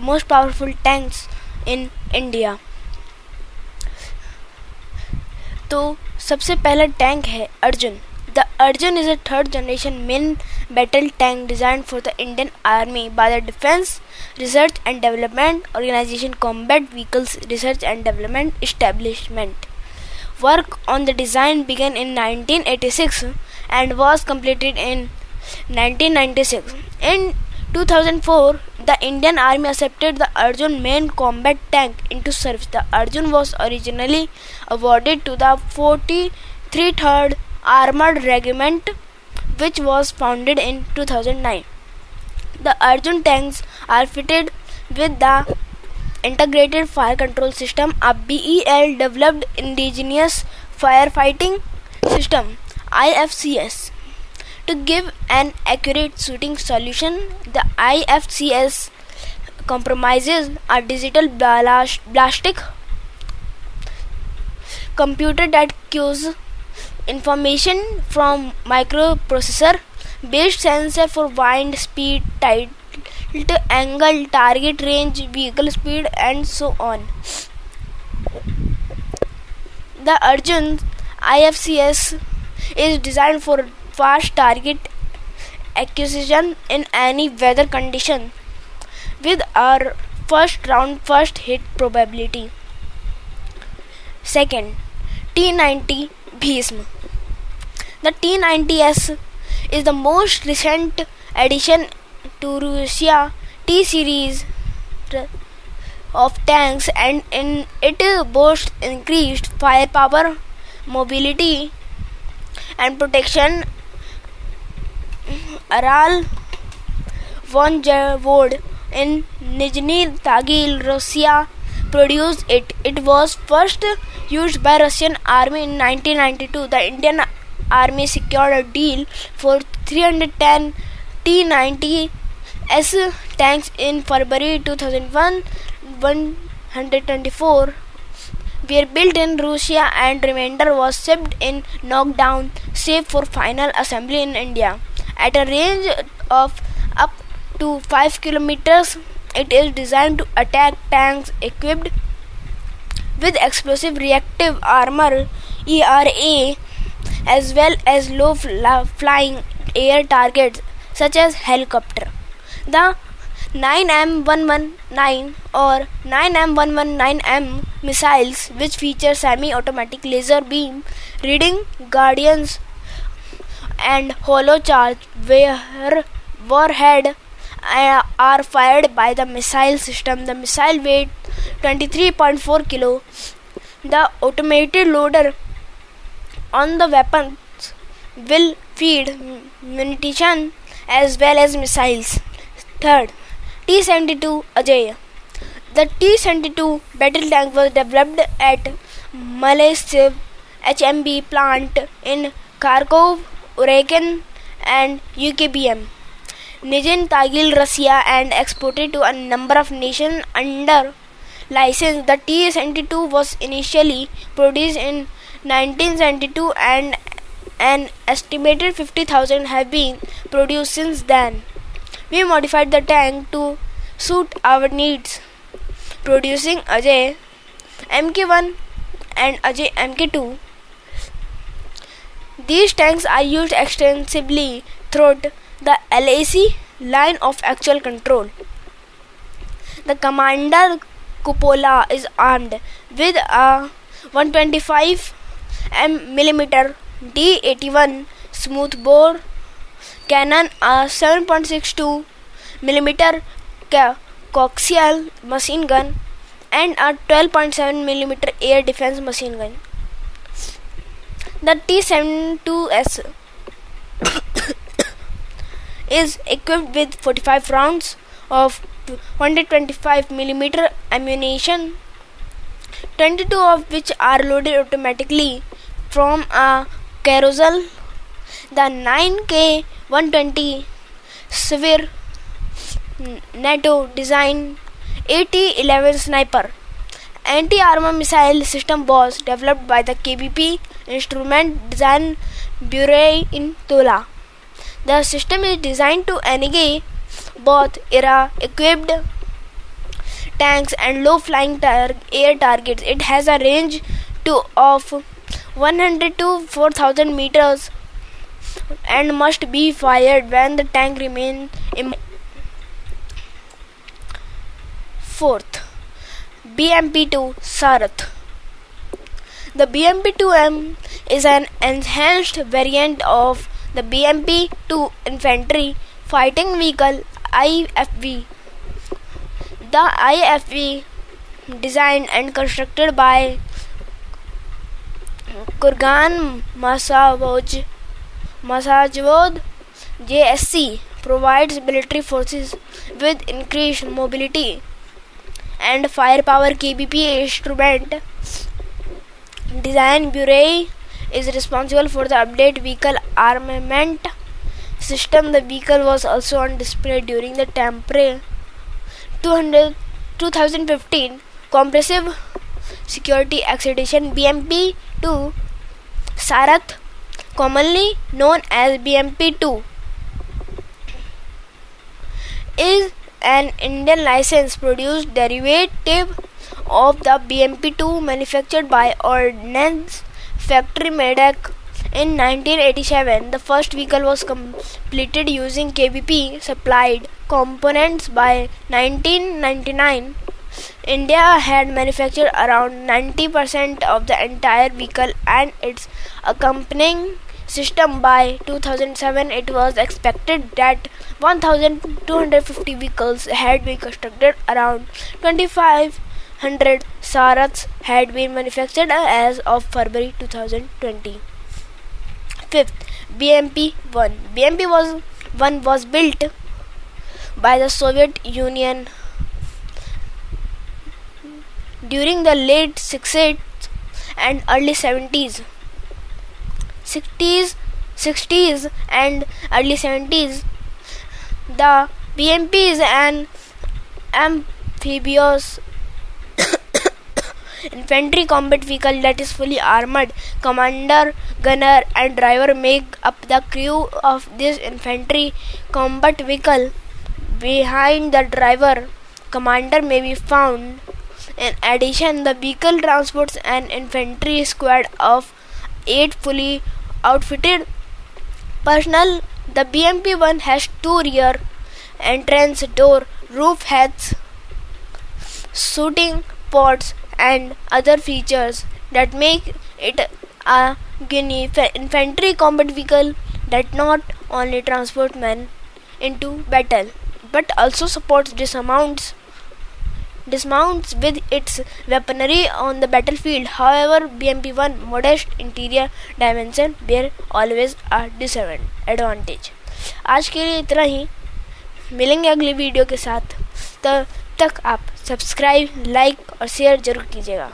most powerful tanks in India. तो सबसे पहला टैंक है Arjun the Arjun is a third generation main battle tank design for the Indian army by the defence research and development organisation combat vehicles research and development establishment Work on the design began in 1986 and was completed in 1996. In 2004, the Indian Army accepted the Arjun main combat tank into service. The Arjun was originally awarded to the 43rd Armored Regiment, which was founded in 2009. The Arjun tanks are fitted with the Integrated Fire Control System, a BEL developed indigenous firefighting system IFCS. To give an accurate shooting solution, the IFCS compromises a digital blast- plastic computer that cues information from microprocessor based sensor for wind speed tilt angle target range vehicle speed and so on. The arjun ifcs is designed for fast target acquisition in any weather condition with our first round first hit probability second t90 Bhishma the t90s is the most recent addition to Russia T series of tanks and in it boasts increased firepower, mobility and protection. Aral von Javod in Nizhny Tagil, Russia produced it. It was first used by Russian army in 1992. The Indian army secured a deal for 310 T90 S tanks in February 2001. 124 were built in Russia and remainder was shipped in knockdown save for final assembly in India. At a range of up to 5 kilometers, it is designed to attack tanks equipped with explosive reactive armor ERA as well as low flying air targets such as helicopter. The 9M119 or 9M119M missiles, which feature semi-automatic laser beam riding guidance and hollow charge where warhead uh, are fired by the missile system. The missile weight 23.4 kilo. The automated loader on the weapons will feed munition as well as missiles. Third, T-72 Ajay. The T-72 battle tank was developed at Malyshev HMB plant in Kharkov, Oregon and UKBM. Nizhny Tagil, Russia and exported to a number of nations under license. The T-72 was initially produced in 1972 and an estimated 50,000 have been produced since then. We modified the tank to suit our needs, producing Ajay MK1 and Ajay MK2. These tanks are used extensively throughout the LAC line of actual control. The commander cupola is armed with a 125 mm D81 smoothbore cannon, a 7.62 mm coaxial machine gun, and a 12.7 mm air defense machine gun. The T-72S is equipped with 45 rounds of 125 mm ammunition, 22 of which are loaded automatically from a carousel. The 9K 120 Svir NATO design AT-11 sniper anti-armor missile system was developed by the KBP Instrument Design Bureau in Tula. The system is designed to engage both era-equipped tanks and low flying tar air targets. It has a range to of 100 to 4000 meters and must be fired when the tank remains in fourth BMP2 Sarath the BMP-2M is an enhanced variant of the BMP-2 infantry fighting vehicle IFV. The IFV designed and constructed by Kurgan Masavoj Masajvod JSC provides military forces with increased mobility and firepower KBP instrument Design Bureau is responsible for the update vehicle armament system. The vehicle was also on display during the Tampere 2015 Comprehensive Security Exhibition BMP 2 Sarath, commonly known as BMP 2, is an Indian license produced derivative of the BMP-2 manufactured by Ordnance Factory Medak in 1987. The first vehicle was completed using KBP supplied components by 1999. India had manufactured around 90% of the entire vehicle and its accompanying system by 2007 it was expected that 1250 vehicles had been constructed around 25 100 Saraths had been manufactured as of February 2020. Fifth, BMP-1. BMP-1 was, was built by the Soviet Union during the late 60s and early 70s. 60s, 60s and early 70s. The BMP is an amphibious infantry combat vehicle that is fully armored. Commander, gunner, and driver make up the crew of this infantry combat vehicle. Behind the driver, commander may be found. In addition, the vehicle transports an infantry squad of eight fully outfitted personnel. The BMP 1 has two rear entrance door, roof heads, shooting ports, and other features that make it a Guinea infantry combat vehicle that not only transport men into battle but also supports dismounts dismounts with its weaponry on the battlefield. However, BMP-1 modest interior dimension were always a disadvantage. आज के लिए इतना ही मिलेंगे अगली video के साथ तो तक आप सब्सक्राइब लाइक और शेयर ज़रूर कीजिएगा।